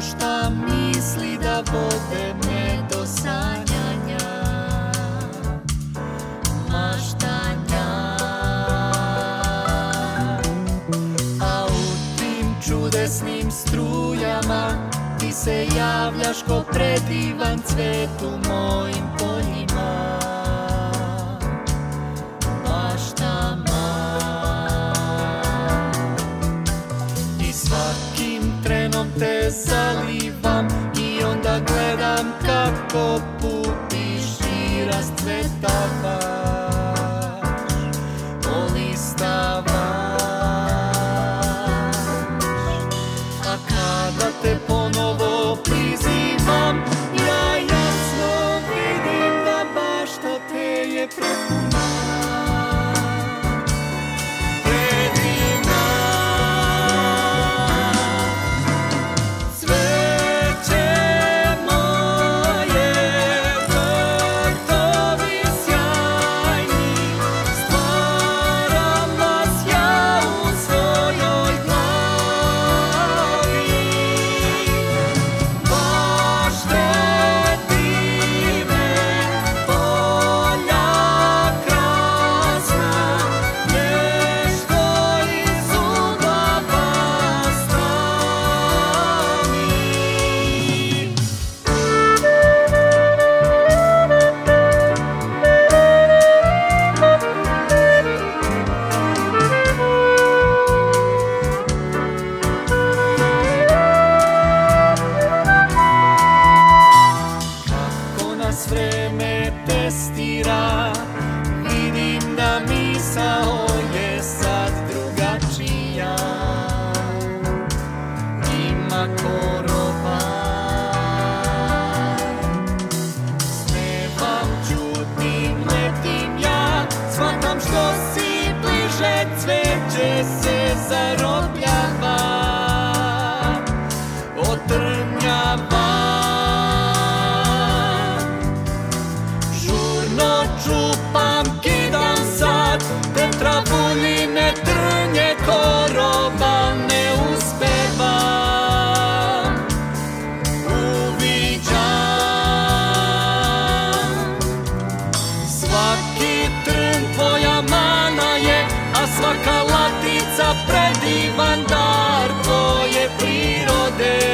šta misli da vode me do sanjanja. Maštanja. A u tim čudesnim strujama ti se javljaš ko predivan cvet mojim poljima. Kako putiš i rascvetava wszyscy zarodniawa, otrniawa. Żurno czupam, kidam sad, ten trawuni ne trnie korowa, nie uspewa. Uwidziam, swaki trn twoja. dana je, a svaka latica predivan dar tvoje prirode.